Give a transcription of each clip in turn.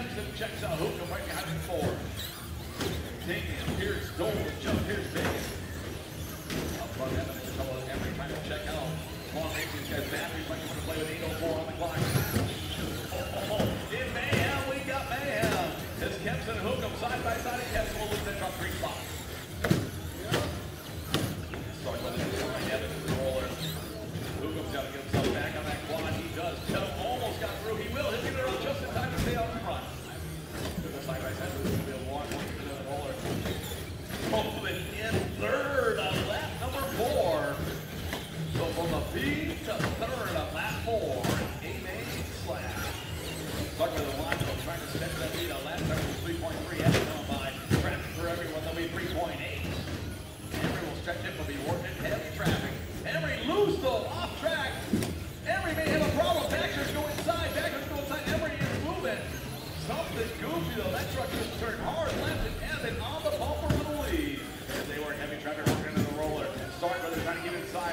Jensen checks out.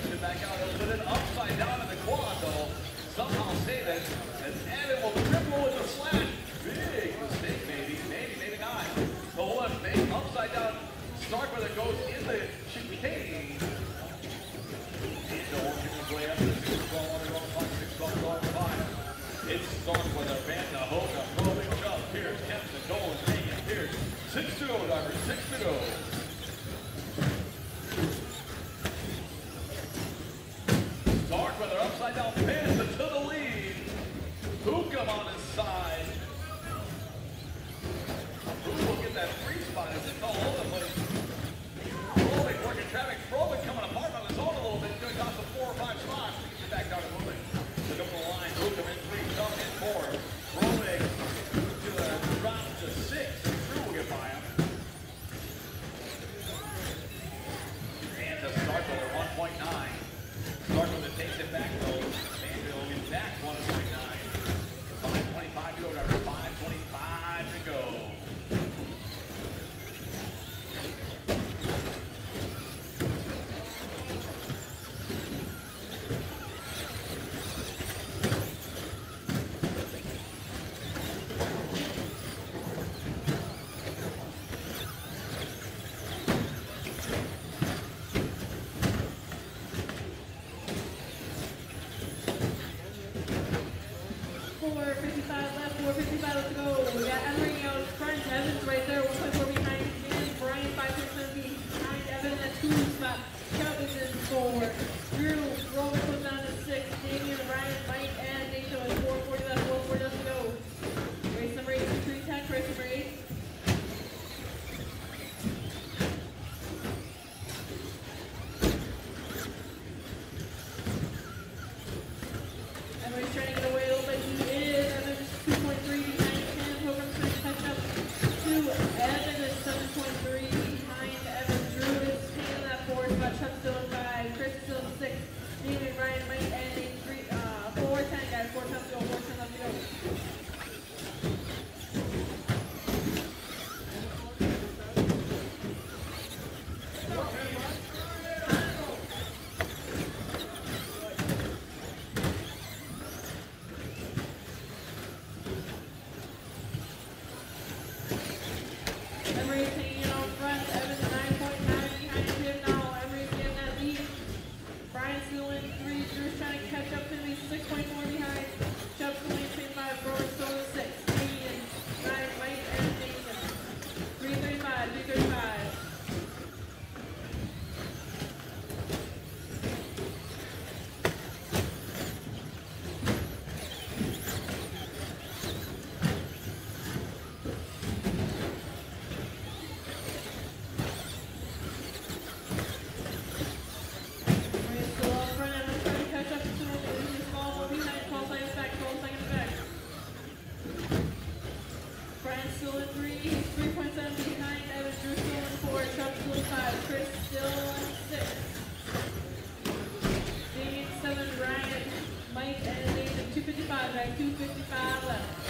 stretched it back out. It'll put upside down in the quad, though. Somehow save it. And Evan will triple with the slash. Big mistake, maybe. Maybe, maybe not. The left base upside down. Stark with it goes in the chicane. It's Stark with a Van de Hoga, Probing, Chubb, Pierce, Kempson, Dolan, Reagan, Pierce. 6-0, Diver, 6-0. 55 left, 455 to go. We got Emery out front, Evans right there, 1.4 behind him. Brian 5.7 behind Evans at two spot. Chubb is in four. Evan at 7.3. Stillin three, 3.7 feet behind Evan Drew Stillin four, Chuck Stillin five, Chris Stillin six. Dave seven, Ryan, Mike, and Nathan 255, by 255 left.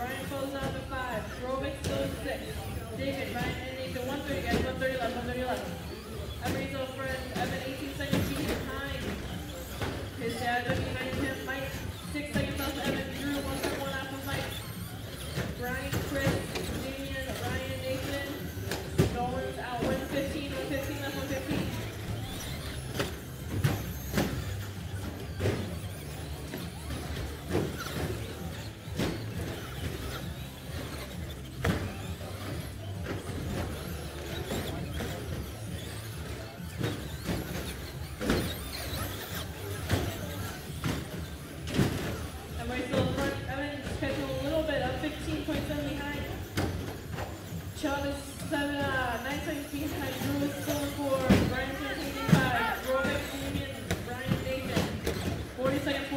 Ryan Cole down to five. Rowan goes six. David Ryan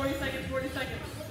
40 seconds, 40 seconds.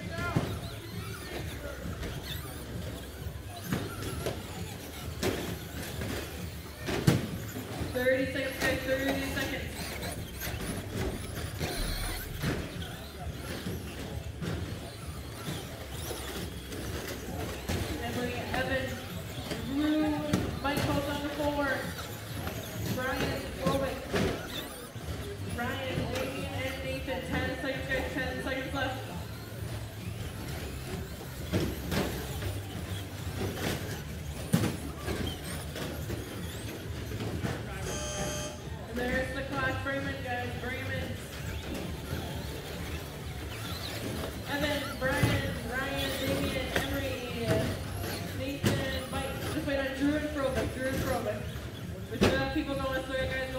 people going to Sawyer